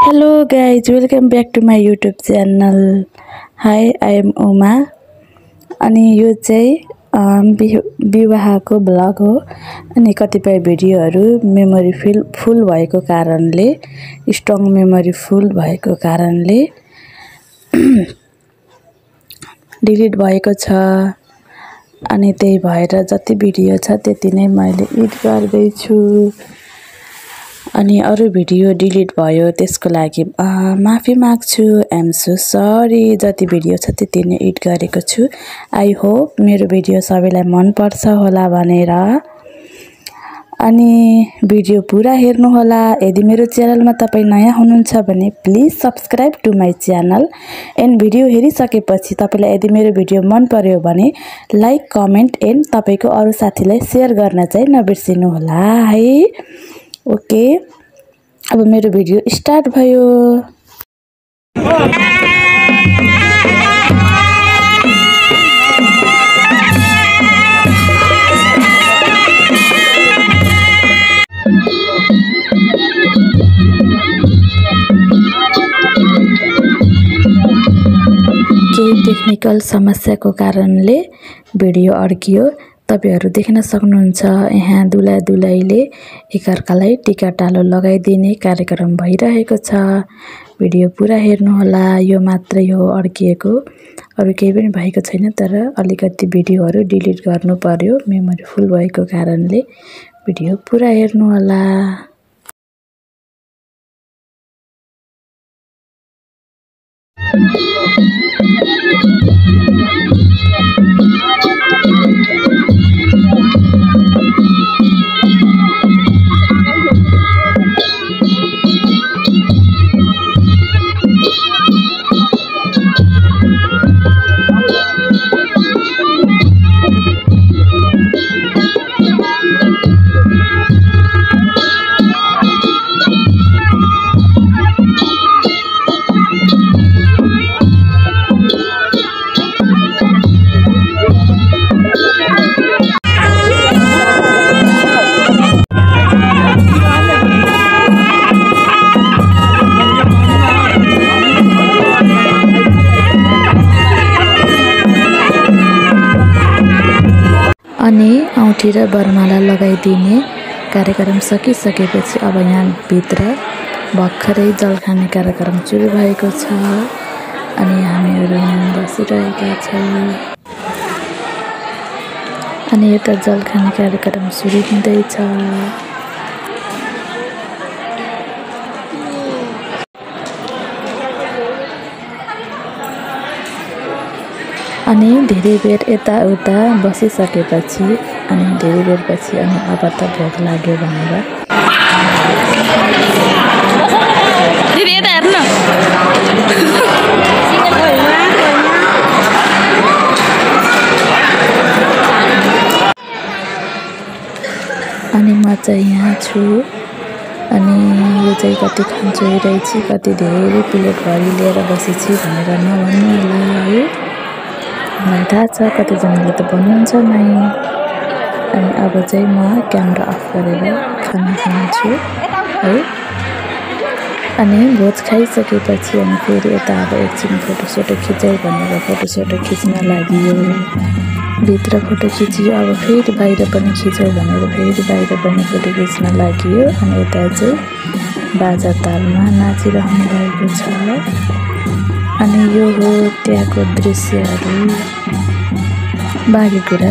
Hello guys welcome back to my YouTube channel hi I am Uma अनि यो चाहिँ विवाहको ब्लग हो अनि कतिपय भिडियोहरू मेमोरी फिल फुल भएको कारणले स्ट्रङ मेमोरी फुल भएको कारणले डिलिट भएको छ. अनि त्यही भएर जति भिडियो छ त्यति नै मैले एडिट गर्दैछु। अनि अरू भिडियो डिलिट भयो त्यसको लागि माफी माग्छु। एम सो सरी जति भिडियो छ त्यति नै एडिट गरेको छु। आई होप मेरो भिडियो सबैलाई मनपर्छ होला भनेर। अनि भिडियो पुरा हेर्नुहोला। यदि मेरो च्यानलमा तपाईँ नयाँ हुनुहुन्छ भने please subscribe to my channel. And video हेरिसकेपछि तपाईँलाई यदि मेरो भिडियो मन पर्यो भने लाइक कमेन्ट एन्ड तपाईँको अरू साथीलाई सेयर गर्न चाहिँ नबिर्सिनु होला है। ओके। अब मेरो भिडियो स्टार्ट भयो। टेक्निकल समस्याको कारणले भिडियो अड्कियो। तपाईँहरू देख्न सक्नुहुन्छ यहाँ दुला दुलहीले एकअर्कालाई टिका टालो लगाइदिने कार्यक्रम भइरहेको छ। भिडियो पुरा हेर्नुहोला यो मात्रै हो अड्किएको। अरू केही पनि भएको छैन तर अलिकति भिडियोहरू डिलिट गर्नु पर्यो मेमोरी फुल भएको कारणले भिडियो पुरा हेर्नुहोला। अनि औँठी र बरमाला लगाइदिने कार्यक्रम सकिसकेपछि अब यहाँभित्र भर्खरै जल खाने कार्यक्रम सुरु भएको छ। अनि हामीहरू यहाँ बसिरहेका छौँ। अनि यता जल खाने कार्यक्रम सुरु हुँदैछ। अनि धेरै बेर यताउता बसिसकेपछि अनि धेरै बेरपछि अनि अब त भोक लाग्यो भनेर। अनि म चाहिँ यहाँ छु। अनि यो चाहिँ कति खान्छु हेरेपछि कति धेरै प्लेटभरि लिएर बसेछु भनेर नभन्नु होला है। मलाई थाहा छ कतिजनाले त भन्नुहुन्छ नै। अनि अब चाहिँ म क्यामेरा अफ गरेर खाना खान्छु है। अनि भोज खाइसकेपछि अनि फेरि यता अब एकछिन फोटोसोटो खिचाइ भनेर फोटोसोटो खिच्न लागियो भित्र फोटो खिचियो। अब फेरि बाहिर पनि खिचौँ भनेर फेरि बाहिर पनि फोटो खिच्न लागियो अनि यता चाहिँ बाजा तालमा नाचिरहनु भएको छ। अनि यो हो त्यहाँको दृश्यहरू बाँकी कुरा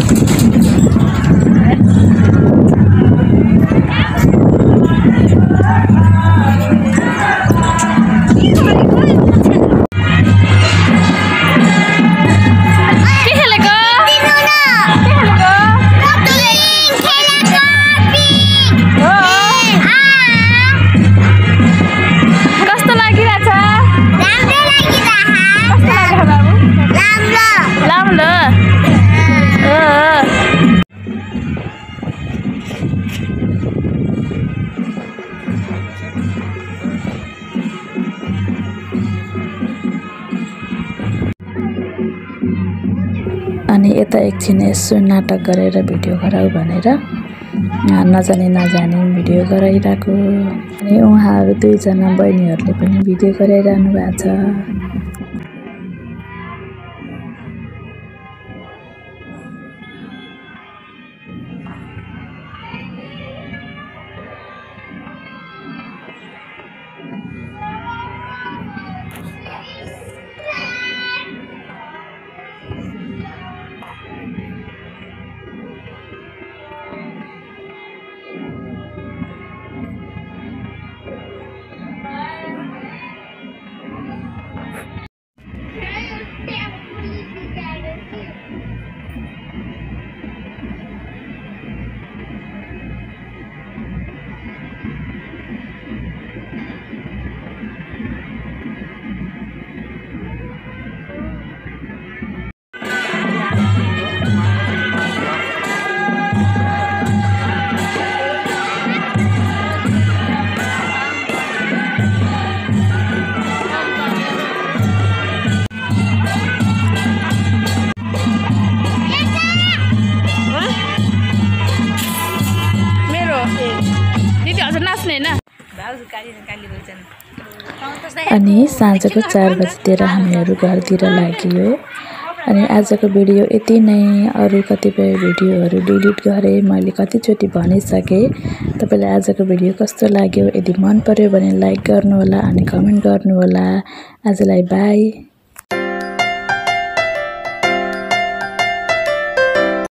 यता एकछिन यसो नाटक गरेर भिडियो गराऊ भनेर नजाने नजाने भिडियो गराइरहेको। अनि उहाँहरू दुईजना बहिनीहरूले पनि भिडियो गराइरहनु भएको छ। अनि साँझको चार बजीतिर हामीहरू घरतिर लाग्यो। अनि आजको भिडियो यति नै। अरू कतिपय भिडियोहरू डिलिट गरेँ मैले कतिचोटि भनिसकेँ। तपाईँलाई आजको भिडियो कस्तो लाग्यो यदि मन पर्यो भने लाइक गर्नुहोला अनि कमेन्ट गर्नुहोला। आजलाई बाई।